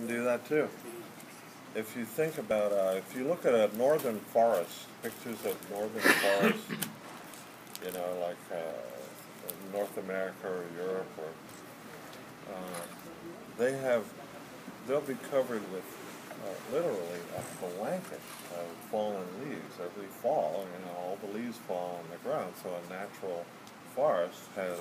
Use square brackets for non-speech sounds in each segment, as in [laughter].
can do that too. If you think about, uh, if you look at a northern forest, pictures of northern forest, [coughs] you know, like uh, North America or Europe, or uh, they have, they'll be covered with uh, literally a blanket of fallen leaves every fall. You know, all the leaves fall on the ground, so a natural forest has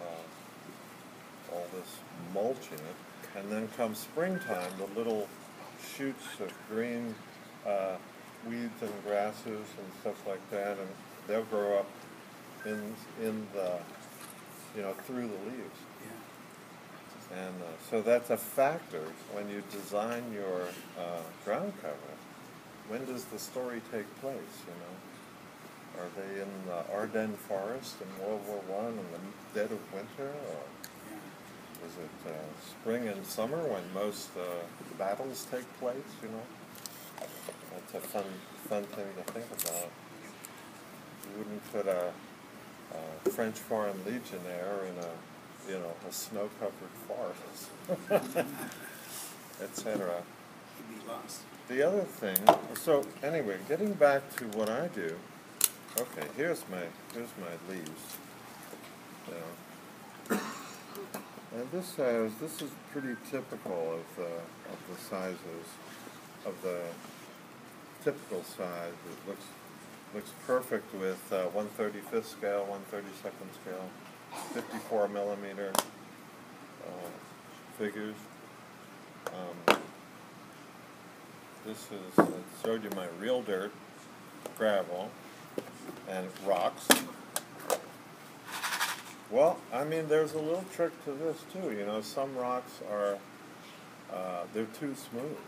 uh, all this mulch in it. And then come springtime, the little shoots of green uh, weeds and grasses and stuff like that, and they'll grow up in in the you know through the leaves. And uh, so that's a factor when you design your uh, ground cover. When does the story take place? You know, are they in the Ardennes forest in World War One in the dead of winter, or is it uh, spring and summer when most uh, battles take place? You know, that's a fun fun thing to think about. You wouldn't put a, a French Foreign Legionnaire in a you know, a snow-covered forest, [laughs] etc. Be lost. The other thing, so anyway, getting back to what I do, okay, here's my, here's my leaves. Know. And this has, this is pretty typical of the, of the sizes, of the typical size. It looks, looks perfect with uh, 135th scale, 132nd scale. 54 millimeter uh, figures. Um, this is, I showed you my real dirt, gravel, and rocks. Well, I mean, there's a little trick to this too. You know, some rocks are, uh, they're too smooth.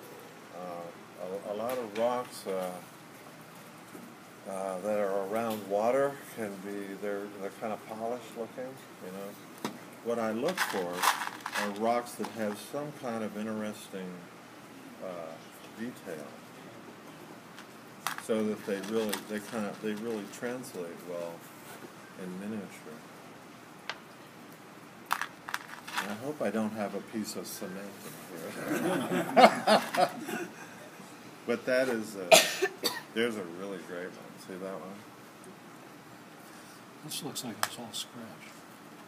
Uh, a, a, lot of rocks, uh, uh, that are around water can be they're they're kind of polished looking, you know. What I look for are rocks that have some kind of interesting uh, detail, so that they really they kind of they really translate well in miniature. And I hope I don't have a piece of cement in here. [laughs] but that is, uh, there's a really great one. See that one? This looks like it's all scratched.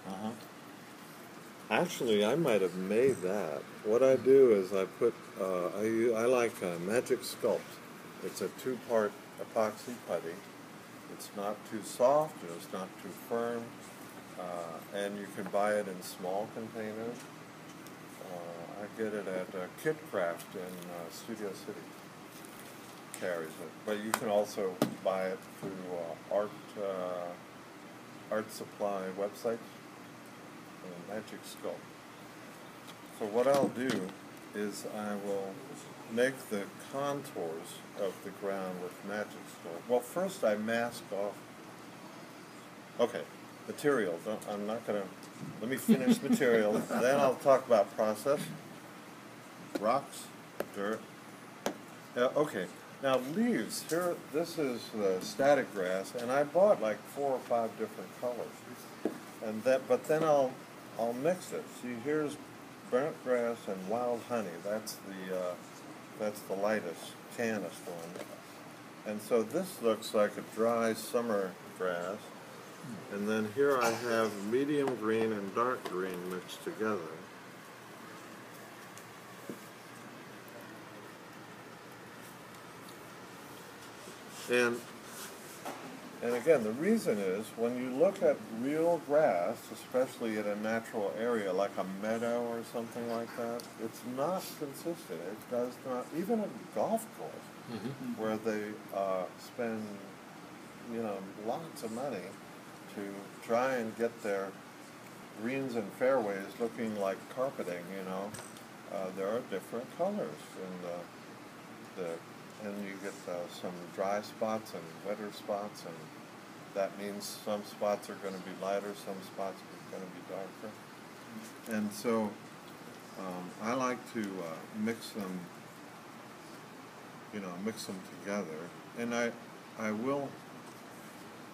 Uh-huh. Actually, I might have made that. What I do is I put, uh, I, I like uh, Magic Sculpt. It's a two-part epoxy putty. It's not too soft, and it's not too firm, uh, and you can buy it in small containers. Uh, I get it at uh, Kit Kraft in uh, Studio City carries it, but you can also buy it through uh, art uh, art supply websites, uh, Magic Sculpt. So what I'll do is I will make the contours of the ground with Magic Sculpt. Well, first I mask off. Okay, material. I'm not gonna. Let me finish material. [laughs] then I'll talk about process. Rocks, dirt. Yeah, okay. Now leaves, here, this is the static grass, and I bought like four or five different colors. And that, but then I'll, I'll mix it. See, here's burnt grass and wild honey. That's the, uh, that's the lightest, tannest one. And so this looks like a dry summer grass. And then here I have medium green and dark green mixed together. And and again, the reason is when you look at real grass, especially in a natural area like a meadow or something like that, it's not consistent. It does not, even a golf course mm-hmm. where they uh, spend, you know, lots of money to try and get their greens and fairways looking like carpeting, you know, uh, there are different colors in the, the and you get uh, some dry spots and wetter spots, and that means some spots are going to be lighter, some spots are going to be darker. And so um, I like to uh, mix them, you know, mix them together. And I, I will,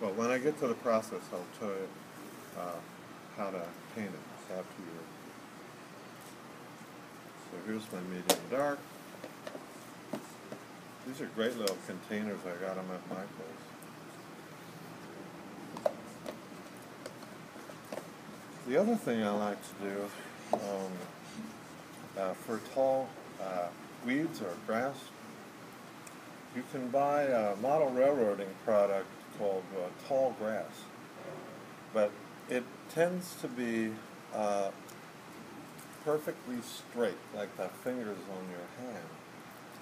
well, when I get to the process, I'll tell you uh, how to paint it after you So here's my medium dark. These are great little containers. I got them at my place. The other thing I like to do um, uh, for tall uh, weeds or grass, you can buy a model railroading product called uh, tall grass, but it tends to be uh, perfectly straight, like the fingers on your hand.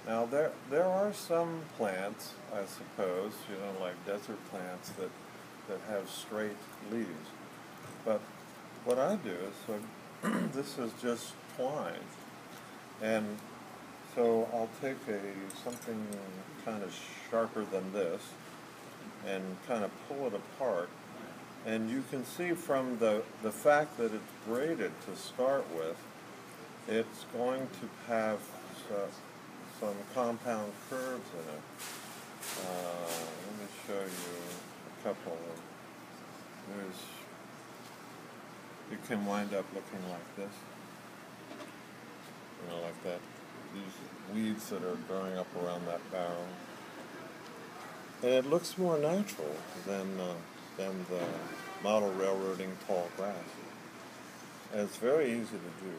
Now there there are some plants, I suppose, you know, like desert plants that that have straight leaves, but what I do is so [clears throat] this is just twine, and so I'll take a something kind of sharper than this, and kind of pull it apart, and you can see from the the fact that it's braided to start with, it's going to have uh, some compound curves in it. Uh, let me show you a couple of. There's it can wind up looking like this. You know, like that. These weeds that are growing up around that barrel. And it looks more natural than, uh, than the model railroading tall grass. And it's very easy to do.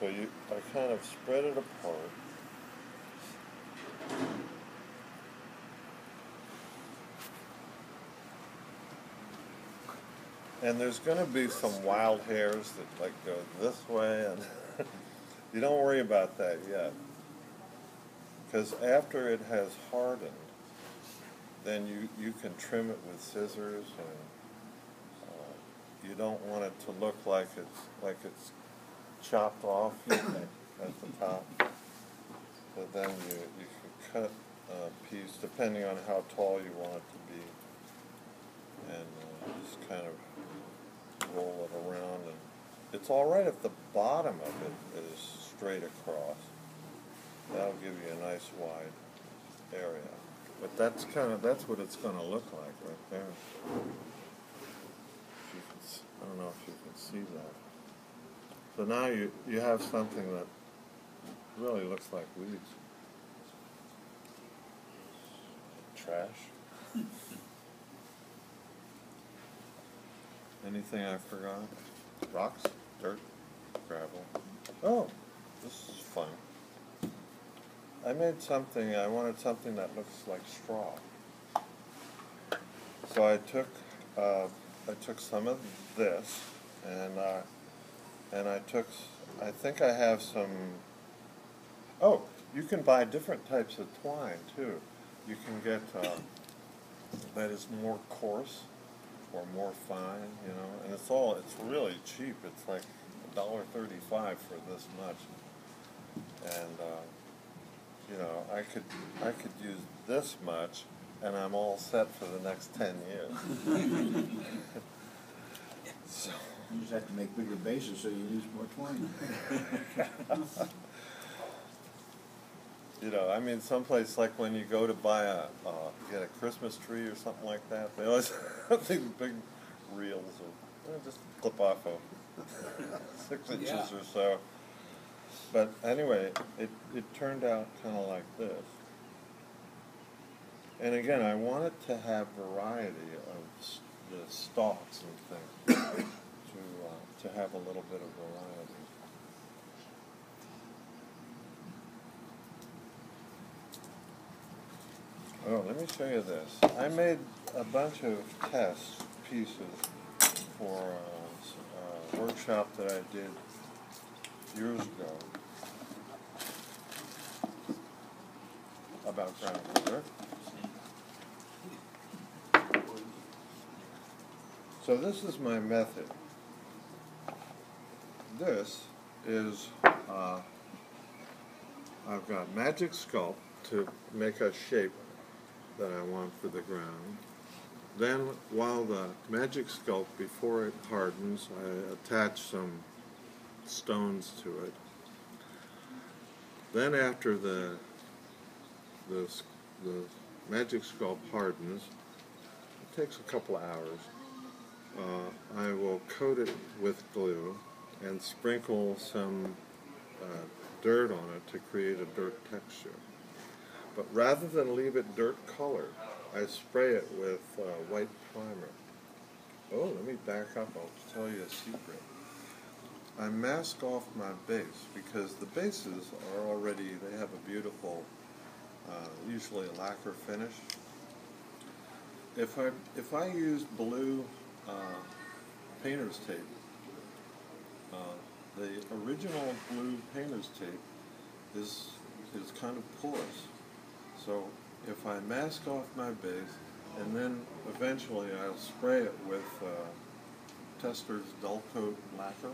So you, I kind of spread it apart. And there's going to be some wild hairs that like go this way, and [laughs] you don't worry about that yet. Because after it has hardened, then you, you can trim it with scissors, and uh, you don't want it to look like it's like it's chopped off [coughs] at the top. So then you, you can cut a piece depending on how tall you want it to be, and uh, just kind of roll it around and it's all right if the bottom of it is straight across. That'll give you a nice wide area. But that's kind of, that's what it's going to look like right there. Can, I don't know if you can see that. So now you, you have something that really looks like weeds. Trash. Anything I forgot? Rocks, dirt, gravel. Oh, this is fun. I made something, I wanted something that looks like straw. So I took, uh, I took some of this and, uh, and I took, I think I have some, oh, you can buy different types of twine too. You can get, uh, that is more coarse or more fine, you know, and it's all, it's really cheap. It's like a dollar thirty-five for this much. And, uh, you know, I could, I could use this much and I'm all set for the next ten years. So, You just have to make bigger bases so you use more twine. [laughs] you know, I mean, someplace like when you go to buy a, uh, get a Christmas tree or something like that, they always [laughs] have these big reels of, eh, just clip off of [laughs] six inches Yeah. or so. But anyway, it, it turned out kind of like this. And again, I wanted to have variety of the stalks and things [coughs] to, uh, to have a little bit of variety. Oh, let me show you this. I made a bunch of test pieces for a workshop that I did years ago about groundwater. So this is my method. This is, uh, I've got magic sculpt to make a shape that I want for the ground. Then while the magic sculpt, before it hardens, I attach some stones to it. Then after the, the, the magic sculpt hardens, it takes a couple of hours, uh, I will coat it with glue and sprinkle some uh, dirt on it to create a dirt texture. But rather than leave it dirt colored, I spray it with uh, white primer. Oh, let me back up. I'll tell you a secret. I mask off my base because the bases are already, they have a beautiful, uh, usually a lacquer finish. If I, if I use blue uh, painter's tape, uh, the original blue painter's tape is, is kind of porous. So if I mask off my base and then eventually I'll spray it with uh, Tester's dull coat lacquer,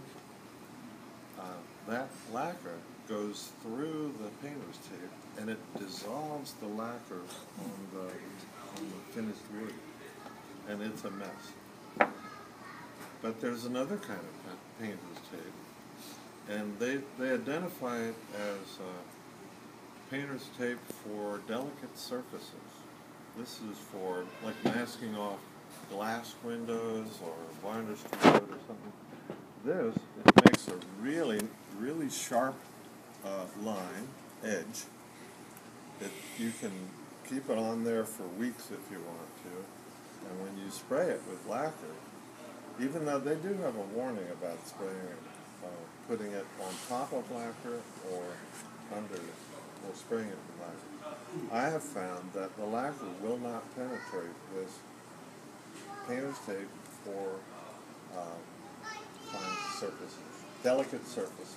uh, that lacquer goes through the painter's tape and it dissolves the lacquer on the, on the finished wood. And it's a mess. But there's another kind of painter's tape. And they, they identify it as uh, painter's tape for delicate surfaces. This is for like masking off glass windows or varnished wood or something. This, it makes a really, really sharp uh, line, edge. It, you can keep it on there for weeks if you want to. And when you spray it with lacquer, even though they do have a warning about spraying it, uh, putting it on top of lacquer or under, it, or spraying it with lacquer, I have found that the lacquer will not penetrate this painter's tape for uh, fine surfaces, delicate surfaces.